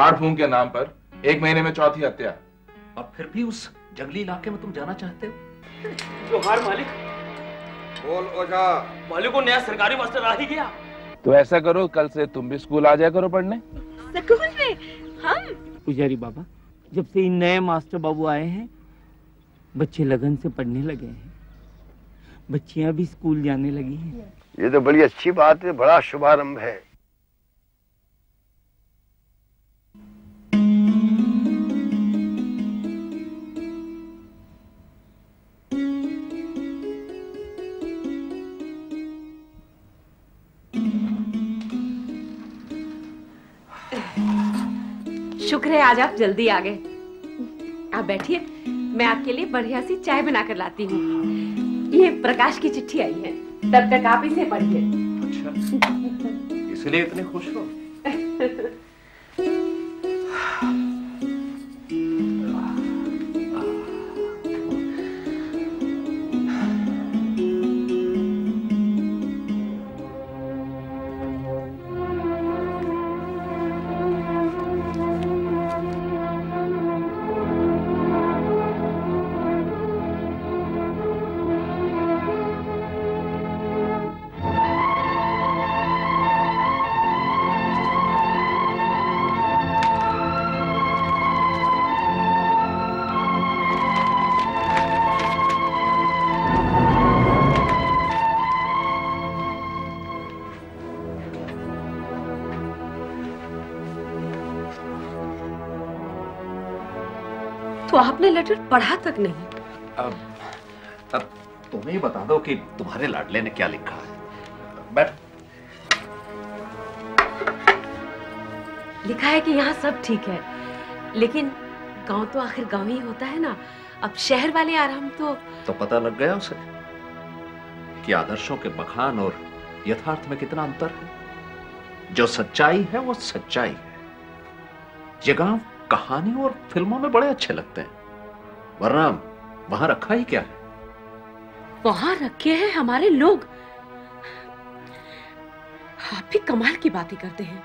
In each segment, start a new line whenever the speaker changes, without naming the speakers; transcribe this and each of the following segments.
झाड़ फूंक के नाम पर एक महीने में चौथी हत्या।
और फिर भी उस जंगली इलाके में तुम जाना चाहते हो?
जोहार मालिक।
बोल ओझा।
मालिक को नया सरकारी मास्टर आ ही गया।
तो ऐसा करो कल से तुम भी स्कूल आ जाया करो पढ़ने।
स्कूल में? हम?
पुजारी बाबा जब से इन नए मास्टर बाबू आए हैं बच्चे लगन से पढ़ने लगे हैं। बच्चियाँ भी स्कूल जाने लगी हैं।
ये तो बड़ी अच्छी बात है बड़ा शुभारंभ है।
शुक्र है, आज आप जल्दी आ गए। आप बैठिए, मैं आपके लिए बढ़िया सी चाय बना कर लाती हूँ। ये प्रकाश की चिट्ठी आई है, तब तक आप इसे पढ़िए।
अच्छा इसलिए इतने खुश हो?
आपने लेटर पढ़ा तक नहीं।
अब अब तुम्हें ही बता दो कि तुम्हारे लाडले ने क्या लिखा है। बैठ
लिखा है कि यहाँ सब ठीक है लेकिन गाँव तो आखिर गाँव ही होता है ना। अब शहर वाले आराम तो
तो पता लग गया उसे कि आदर्शों के बखान और यथार्थ में कितना अंतर है। जो सच्चाई है वो सच्चाई है। ये गाँव कहानी और फ़िल्मों में बड़े अच्छे लगते हैं। वरना वहाँ रखा ही क्या है?
वहाँ रखे हैं हमारे लोग। आप भी कमाल की बातें करते हैं।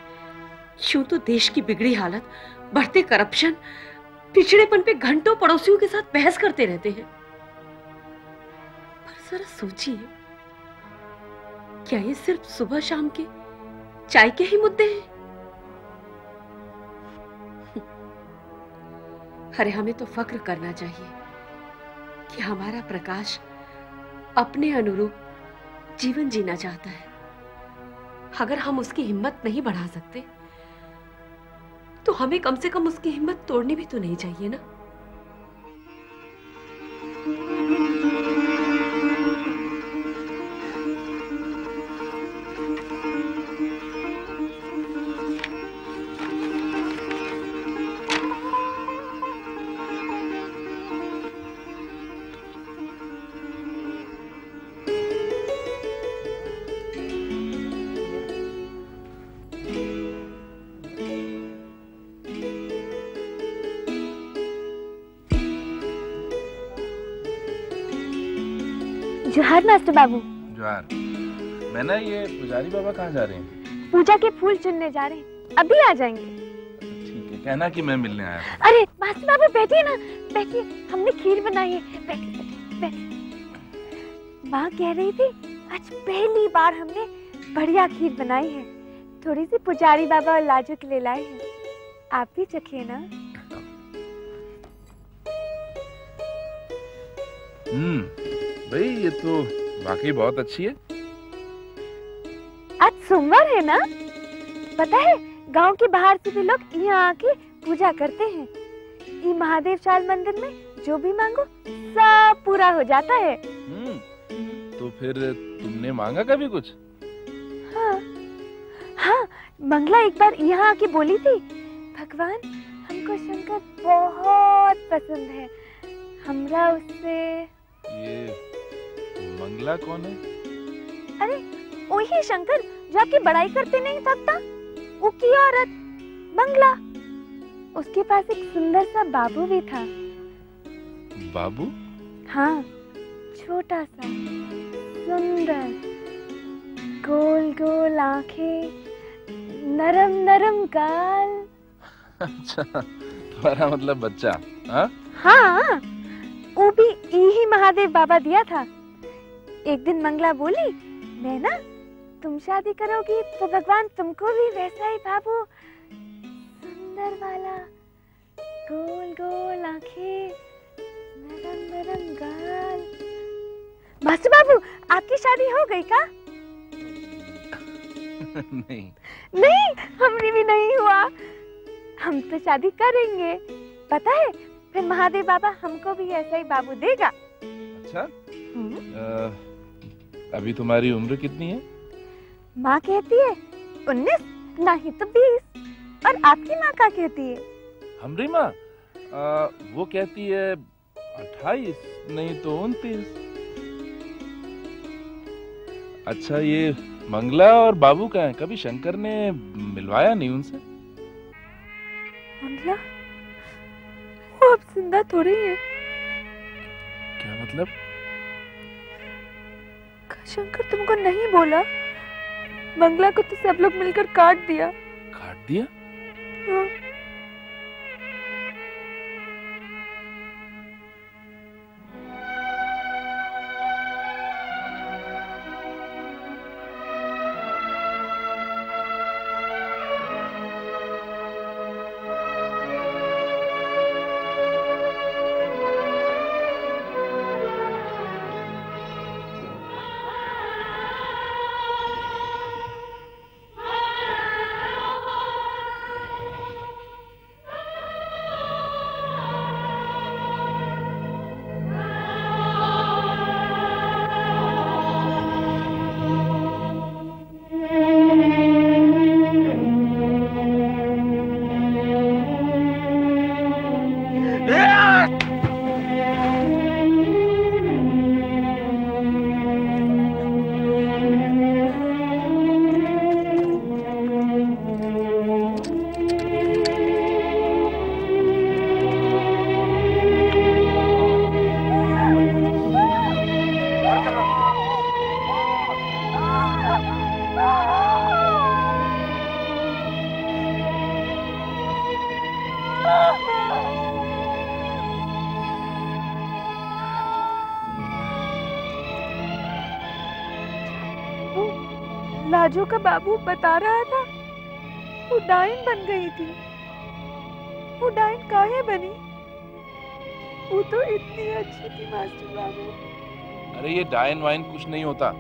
यूँ तो देश की बिगड़ी हालत, बढ़ते करप्शन, पिछड़ेपन पे घंटों पड़ोसियों के साथ बहस करते रहते हैं। पर जरा सोचिए, क्या ये सिर्फ़ सुबह शाम के चाय के ही मुद्दे हैं? अरे हमें तो फक्र करना चाहिए कि हमारा प्रकाश अपने अनुरूप जीवन जीना चाहता है। अगर हम उसकी हिम्मत नहीं बढ़ा सकते तो हमें कम से कम उसकी हिम्मत तोड़नी भी तो नहीं चाहिए ना?
जोहार मास्टर बाबू।
जोहार। मैं ना ये पुजारी बाबा कहाँ जा रहे हैं?
पूजा के फूल चुनने जा रहे हैं। अभी आ जाएँगे।
ठीक है कहना कि मैं मिलने आया था
अरे मास्टर बाबू बैठिए ना। बैठिए हमने खीर बनाई है। बैठिए बैठिए बैठिए। माँ कह रही थी आज पहली बार हमने बढ़िया खीर बनाई है। थोड़ी सी पुजारी बाबा और लाजू के लिए लाए हैं। आप भी चखिए ना।
हम्म। भाई ये तो वाकई बहुत अच्छी है।
आज सोमवार है ना? पता है गाँव के बाहर से भी लोग यहाँ आके पूजा करते हैं। ये महादेव चाल मंदिर में जो भी मांगो सब पूरा हो जाता है।
हम्म तो फिर तुमने मांगा कभी कुछ?
हाँ हाँ मंगला एक बार यहाँ आके बोली थी भगवान हमको शंकर बहुत पसंद है। हमरा उससे
ये मंगला कौन है?
अरे वही शंकर जो आपकी बड़ाई करते नहीं थकता? वो की औरत मंगला उसके पास एक सुंदर सा बाबू भी था।
बाबू?
हाँ छोटा सा सुंदर। गोल गोल आँखें नरम नरम गाल।
अच्छा तुम्हारा मतलब बच्चा हाँ?
हाँ वो भी यही महादेव बाबा दिया था। एक दिन मंगला बोली मैं ना तुम शादी करोगी तो भगवान तुमको भी वैसा ही बाबू सुंदर वाला गोल गोल आँखें नरम नरम गाल। मास्टर बाबू आपकी शादी हो गई का?
नहीं।
नहीं हमारी भी नहीं हुआ। हम तो शादी करेंगे। पता है फिर महादेव बाबा हमको भी ऐसा ही बाबू देगा।
अच्छा।
हम्म।
अभी तुम्हारी उम्र कितनी है?
माँ कहती है उन्नीस नहीं तो बीस। और आपकी माँ क्या कहती है?
हमरी माँ? वो कहती है अट्ठाईस नहीं तो उनतीस। अच्छा ये मंगला और बाबू का है? कभी शंकर ने मिलवाया नहीं उनसे?
मंगला? वो अब ज़िंदा थोड़ी है।
क्या मतलब?
शंकर तुमको नहीं बोला? मंगला को तो सब लोग मिलकर काट दिया।
काट दिया?
हाँ। लाजो का बाबू बता रहा था। वो डाइन बन गई थी। वो डाइन काहे बनी? वो तो इतनी अच्छी थी मास्टर बाबू।
अरे ये डायन वाइन कुछ नहीं होता।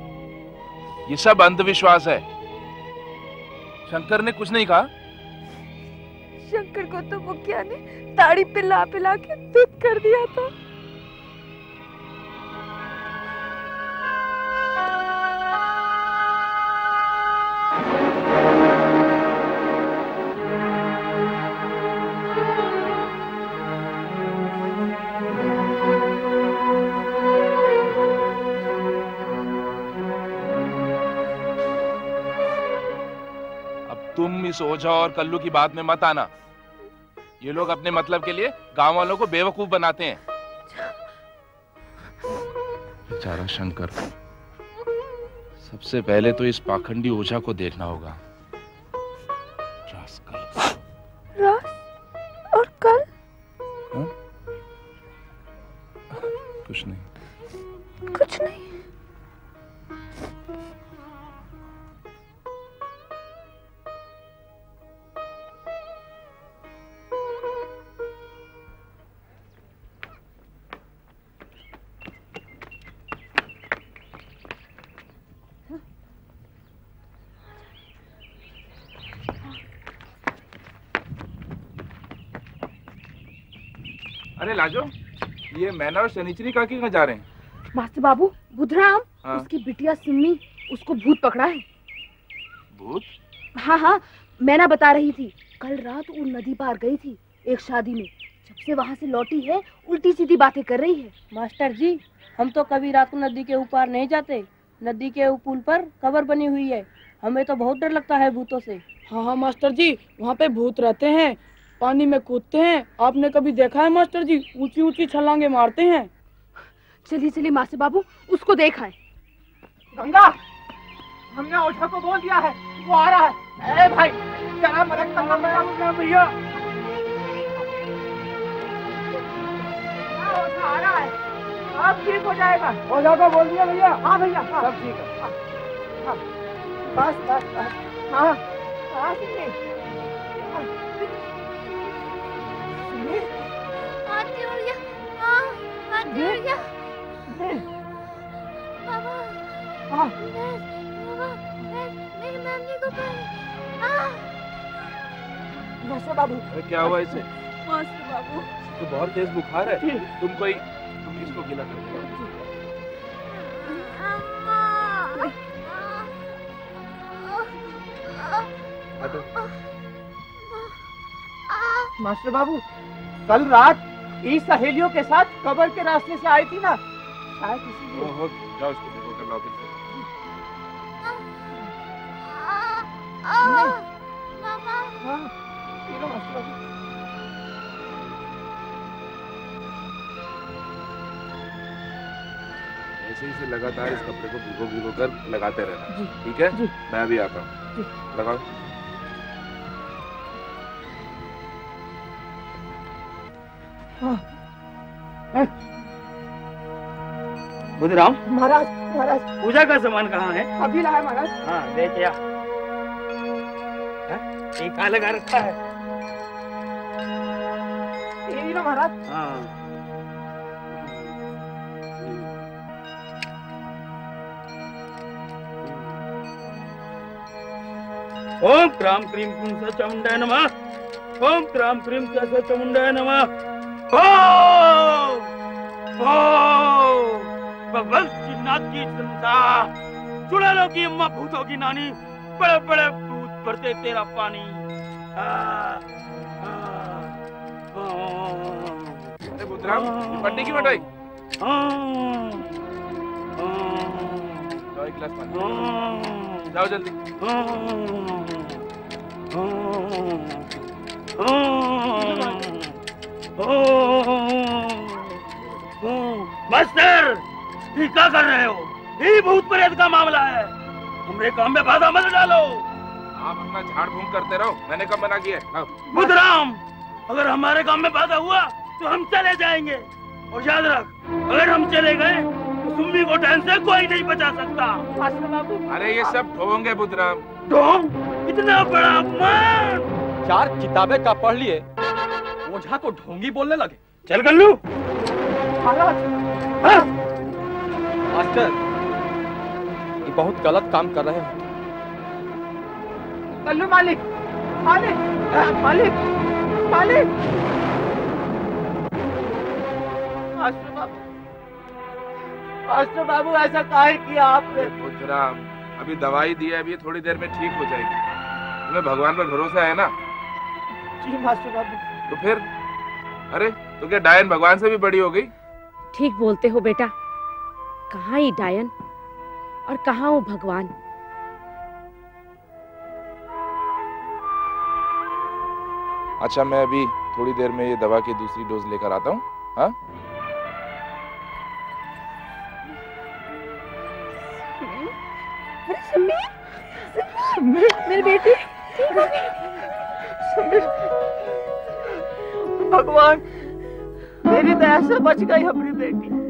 ये सब अंधविश्वास है। शंकर ने कुछ नहीं कहा।
शंकर को तो मुखिया ने ताड़ी पिला पिला के दूध कर दिया था।
तुम इस ओझा और कल्लू की बात में मत आना। ये लोग अपने मतलब के लिए गाँव वालों को बेवकूफ़ बनाते हैं। बेचारा शंकर, सबसे पहले तो इस पाखंडी ओझा को देखना होगा। अरे लाजो ये मैना और शनिचरी काकी कहाँ जा रहे हैं?
मास्टर बाबू बुधराम
हाँ।
उसकी बिटिया सिम्मी उसको भूत पकड़ा है।
भूत?
हाँ हाँ मैना बता रही थी कल रात वो नदी पार गई थी एक शादी में। जब से वहाँ से लौटी है उल्टी सीधी बातें कर रही है।
मास्टर जी हम तो कभी रात को नदी के ऊपर नहीं जाते। नदी के पुल पर कबर बनी हुई है। हमें तो बहुत डर लगता है भूतों से।
हाँ हाँ मास्टर जी वहाँ पे भूत रहते हैं। पानी में कूदते हैं। आपने कभी देखा है मास्टर जी? ऊँची ऊँची छलांगे मारते हैं।
चलिए चलिए मास्टर बाबू उसको देखा है
गंगा
हमने ओझा को बोल दिया है वो आ रहा है। ए भाई जरा मदद करना भैया? हाँ, ओझा आ रहा है। अब ठीक हो जाएगा। ओझा को बोल दिया भैया? हाँ भैया हाँ। सब ठीक है। हाँ, हाँ। बस बस बस। हाँ। हाँ।
बाबा
हाँ।
बाबा मेरी मम्मी को पर हाँ।
मास्टर बाबू।
क्या हुआ इसे?
मास्टर बाबू।
तो बहुत तेज बुखार है। तुम कोई तुम किसको गिला कर
मास्टर बाबू। कल रात ई सहेलियों के साथ कबर के रास्ते से आई थी ना। शायद इसीलिए।
ओहो जाओ इसको देखो कर लाओ फिर से
हाँ
ऐसे ही से लगातार इस कपड़े को भिगो भिगो कर लगाते रहना। ठीक है?
जी।
मैं अभी आता हूँ। लगाओ।
बुधराम
महाराज महाराज।
पूजा का सामान कहाँ है?
अभी लाया महाराज।
हाँ देख या ये कहाँ लगा रखा है।
महाराज।
हाँ। ओम क्राम क्रीम कुंस चमुंडाय नमः। ओम क्राम क्रीम कुंस चमुंडाय नमः। की चुड़ैलों की अम्मा भूतों की नानी बड़े बड़े भूत भरते तेरा पानी। आ, आ, ओम
अरे ये पट्टी क्यों हटाई जाओ एक गिलास पानी। जाओ जल्दी।
मास्टर ये क्या कर रहे हो? ये भूत प्रेत का मामला है। हमरे काम में बाधा मत डालो।
आप अपना झाड़ फूंक करते रहो। मैंने कब मना किया? है।
बुधराम अगर हमारे काम में बाधा हुआ तो हम चले जाएँगे। और याद रख अगर हम चले गए तो सुम्मी को टहन से कोई नहीं बचा सकता।
अरे ये सब ढोंग है बुधराम
ढोंग? इतना बड़ा अपमान!
चार किताबें का पढ़ लिए ओझा को ढोंगी बोलने लगे।
चल गल्लू।
महाराज।
मास्टर ये बहुत गलत काम कर रहे हैं।
कल्लू मालिक मालिक मालिक मालिक। मास्टर बाबू मास्टर बाबू ऐसा काहे किया आपने?
बुधराम अभी दवाई दी है अभी थोड़ी देर में ठीक हो जाएगी। तुम्हें भगवान पर भरोसा है ना?
जी मास्टर बाबू।
तो फिर? अरे तो क्या डायन भगवान से भी बड़ी हो गई?
ठीक बोलते हो बेटा। कहाँ ही डायन? और कहाँ वो भगवान?
अच्छा मैं अभी थोड़ी देर में ये दवा की दूसरी डोज लेकर आता हूँ। हाँ?
मेरी बेटी ठीक हो गई
भगवान मेरी दया से बच गई अपनी बेटी।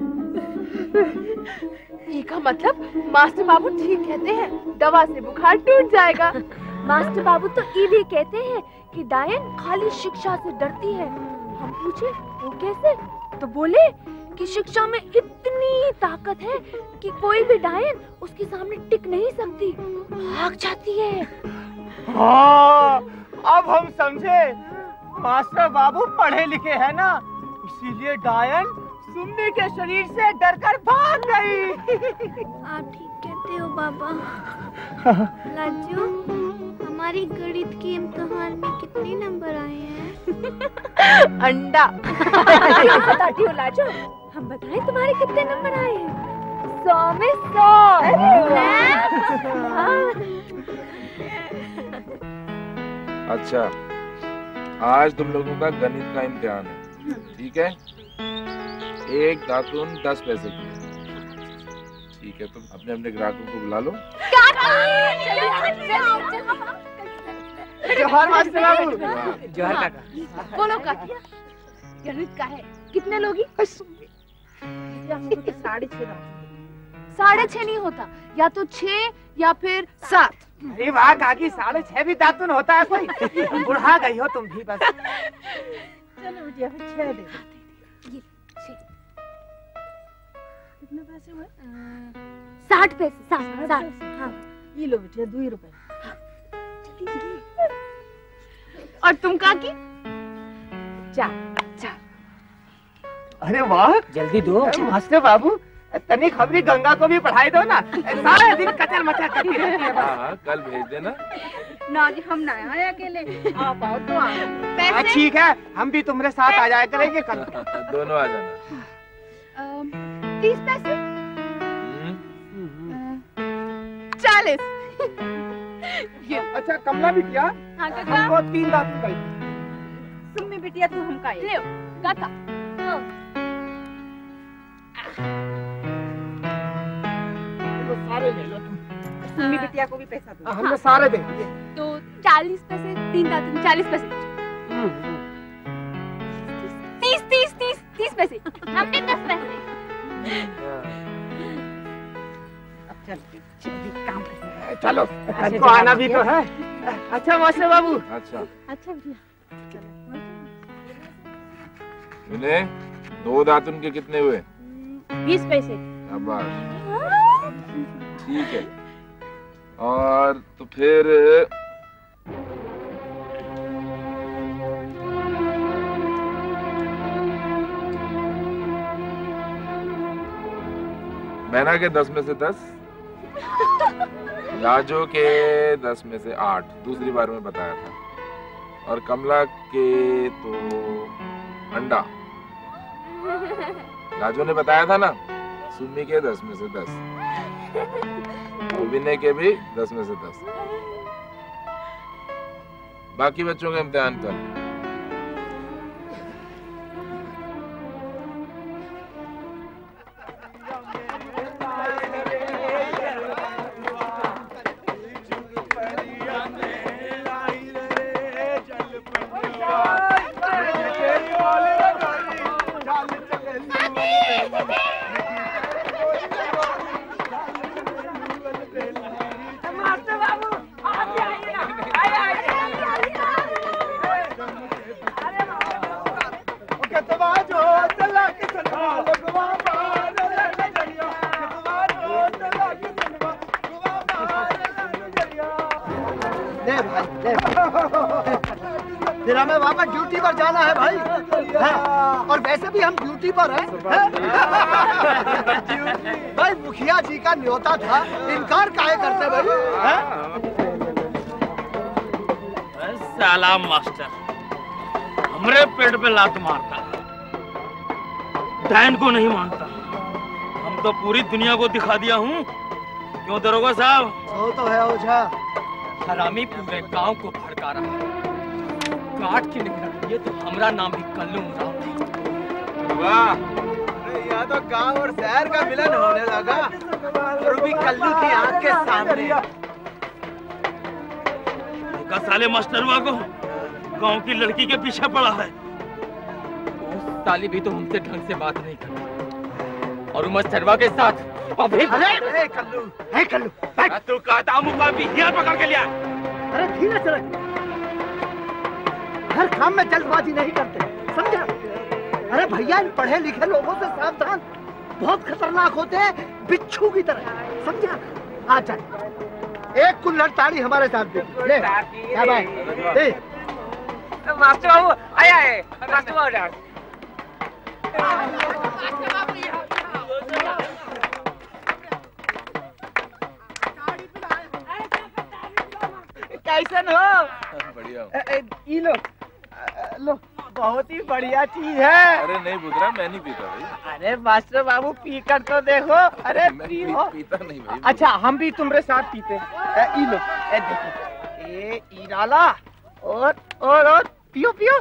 ये का मतलब मास्टर बाबू ठीक कहते हैं दवा से बुखार टूट जाएगा।
मास्टर बाबू तो ये भी कहते हैं कि डायन खाली शिक्षा से डरती है। हम पूछे वो कैसे? तो बोले कि शिक्षा में इतनी ताकत है कि कोई भी डायन उसके सामने टिक नहीं सकती भाग जाती है।
हाँ अब हम समझे मास्टर बाबू पढ़े लिखे हैं ना? इसीलिए डायन सुम्मी के शरीर से डरकर भाग गई।
आप ठीक कहते हो बाबा। लाजू हमारी गणित के इम्तिहान में कितने नंबर आए हैं?
अंडा।
बताती हो लाजू। हम बताएँ तुम्हारे कितने नंबर आए हैं? सौ में सौ।
अच्छा आज तुम लोगों का गणित का इम्तिहान है। ठीक है? एक दातुन दस पैसे की ठीक है तुम अपने अपने ग्राहकों को बुला लो।
जोहर मास्टर बाबू
जोहर काका बोलो काका गणित का है। कितने लोगी? साढ़े छह साढ़े छह नहीं होता। या तो छह या फिर सात।
अरे वाह काकी साढ़े छह भी दातुन होता है कोई। बुढ़ा गई हो तुम भी बस।
चलो बिटिया फिर छह दे। कितने पैसे हुए?
साठ पैसे साठ साठ हाँ।
ये लो बिटिया दो ही रुपए। और तुम काकी? चार चार
अरे वाह जल्दी दो। मास्टर बाबू तनी खबरी गंगा को भी पढ़ाई दो ना। सारे दिन कचर मचा करती रहती है
हाँ हाँ कल भेज देना।
ना जी हम ना आए अकेले। आप आओ तो आओ
हाँ, ठीक है हम भी तुम्हारे साथ आ जाया करेंगे कल।
दोनों आ जाना।
तीस पैसे?
हम्म,
चालीस।
अच्छा कमला भी किया?
हाँ
हमको तीन दातुन कही
सुम्मी बिटिया तू हमका ले काका
सारे ले लो। तुम
सुम्मी बिटिया को भी पैसा दो।
हमने सारे दे दिए
तो चालीस पैसे तीन दातुन चालीस पैसे। तीस तीस तीस तीस पैसे। हमने दस पैसे।
काम कर
चलो। आना भी तो है। अच्छा मास्टर बाबू।
अच्छा।
अच्छा बिटिया
मिले दो दातुन के कितने हुए?
बीस पैसे।
शाबाश। ठीक है। और तो फिर, मैना के दस में से दस, राजो के दस में से आठ, दूसरी बार में बताया था। और कमला के तो अंडा। राजू ने बताया था ना सुम्मी के दस में से दस। विनय के भी दस में से दस। बाकी बच्चों का इम्तिहान कल
ले भाई ले फिर हमें वापस ड्यूटी पर जाना है भाई। हाँ, और वैसे भी हम ड्यूटी पर हैं हैं? भाई मुखिया जी का न्योता था इनकार काहे करते भाई? हैं?
साला मास्टर हमरे पेट पे लात मारता डैन को नहीं मानता। हम तो पूरी दुनिया को दिखा दिया हूँ। क्यों दरोगा साहब?
वो तो है ओझा।
हरामी पूरे गाँव को भड़का रहा है। काट के निकल। ये तो हमरा नाम भी कल्लू राम
वाह। यहाँ तो गाँव और शहर का मिलन होने लगा। और भी कल्लू की आँख के सामने।
का साले मास्टरवा को गाँव की लड़की के पीछे पड़ा है।
साली भी तो हमसे ढंग से बात नहीं करती। और उमर सरवा के साथ अभी
अरे कल्लू है कल्लू
तू कहता मुका भी हिया पकड़ के लिया
अरे धीरे चले। हर काम में जल्दबाजी नहीं करते समझा? अरे भैया इन पढ़े लिखे लोगों से सावधान। बहुत खतरनाक होते हैं बिच्छू की तरह समझा? आ चल एक कुल्हड़ ताड़ी हमारे साथ दे। ले क्या भाई दे
मास्टर बाबू आया है। मास्टर बाबू कैसन हो।
बढ़िया।
ई लो। लो बहुत ही बढ़िया चीज़ है।
अरे नहीं बुधरा मैं नहीं पीता भाई।
अरे मास्टर बाबू पी कर तो देखो। अरे
मैं
पी हो।
पीता नहीं भाई।
अच्छा हम भी तुम्हारे साथ पीते। ई लो ए देखो। ए डाला और और और पियो पियो।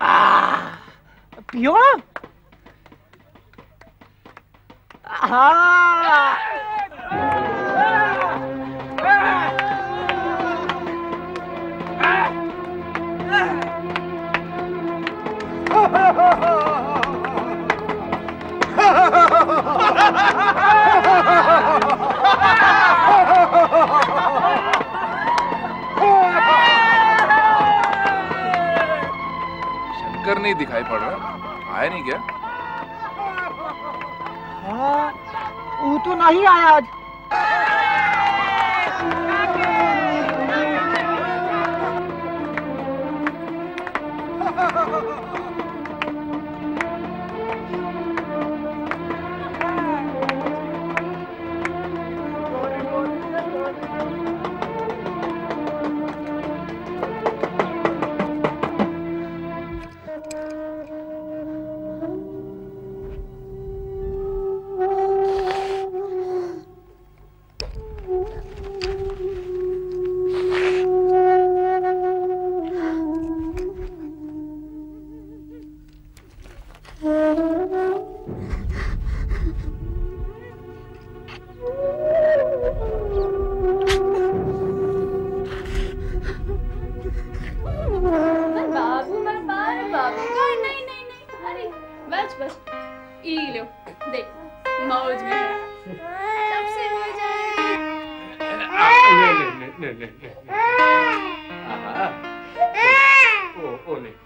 आ, पियो? हाँ
शंकर नहीं दिखाई पड़ रहा। आया नहीं क्या?
हाँ, वो तो नहीं आया आज।
बाबू लो देख मौज में ले तब से हो नहीं।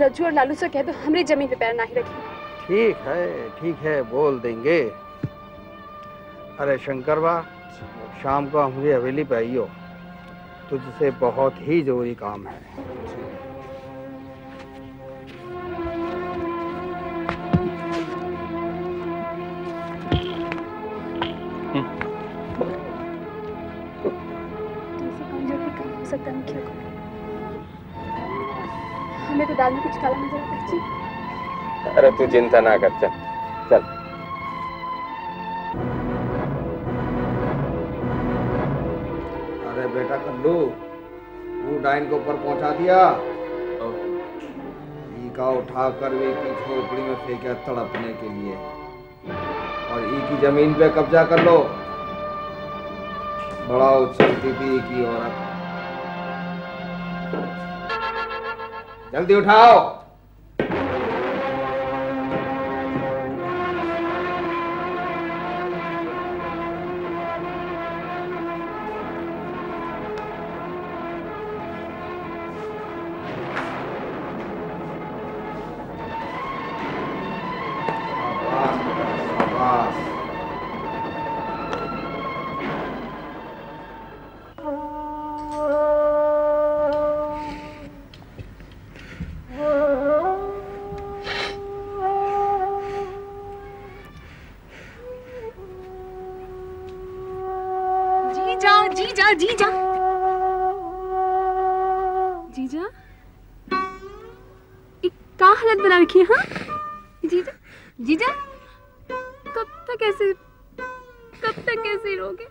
रज्जू और लालू से कह दो, हमारी ज़मीन पे पैर नहीं रखें
ठीक है ठीक है, बोल देंगे। अरे शंकर बा शाम को हमारी हवेली पे आइयो। तुझसे बहुत ही ज़रूरी काम है।
हमें में कुछ काला नज़र आता
अरे तू चिंता ना कर चल चल।
अरे बेटा कल्लू तू डाइन को ऊपर पहुँचा दिया। का उठाकर वे की झोपड़ी में फेंका तड़पने के लिए। और ई की ज़मीन पे कब्जा कर लो। बड़ा उछलती थी ई की औरत। जल्दी उठाओ शाबाश
जीजा जीजा। जीजा? एक का हालत बना रखी है हाँ? जीजा? जीजा? कब तक ऐसे कब तक ऐसे रहोगे?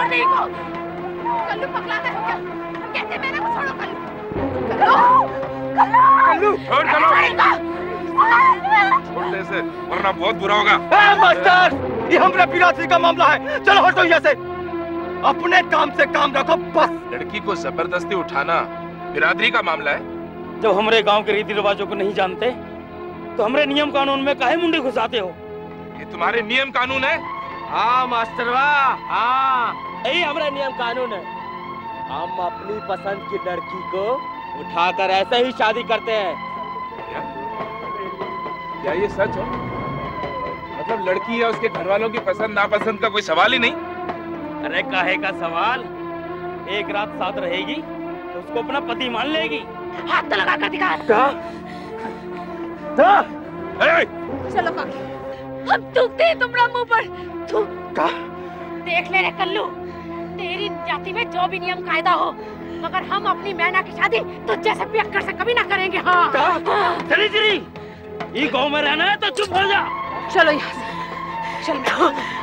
छोड़ दे इनको कल्लू पगला दे क्या? हम कहते मैंने को छोड़ो कल्लू। कल्लू कल्लू।
छोड़ चलो।
छोड़
दे इसे वरना बहुत बुरा होगा।
मास्टर ये हमरा बिरादरी का मामला है। चलो हटो यहाँ से। अपने काम से काम रखो बस।
लड़की को ज़बरदस्ती उठाना बिरादरी का मामला है।
जब हमारे गाँव के रीति रिवाजों को नहीं जानते तो हमारे नियम कानून में काहे मुंडी घुसाते हो?
ये तुम्हारे नियम कानून है।
हाँ मास्टरवा हाँ। यही हमारा नियम कानून है। हम अपनी पसंद की लड़की को उठाकर ऐसे ही शादी करते हैं।
क्या ये सच है? मतलब लड़की या उसके घर वालों की पसंद नापसंद का कोई सवाल ही नहीं?
अरे काहे का सवाल? एक रात साथ रहेगी तो उसको अपना पति मान लेगी।
हाथ तो लगा कर दिखा। चलो काकी हम थूकते हैं तुमरा मुँह पर। थूक।
का
देख ले रे कल्लू। तेरी जाति में जो भी नियम कायदा हो मगर हम अपनी मैना की शादी तो जैसे भी अक्कर से कभी ना करेंगे हाँ। हाँ।
चली चली। ये गाँव में रहना है तो चुप हो जा।
चलो यहाँ से। चलो।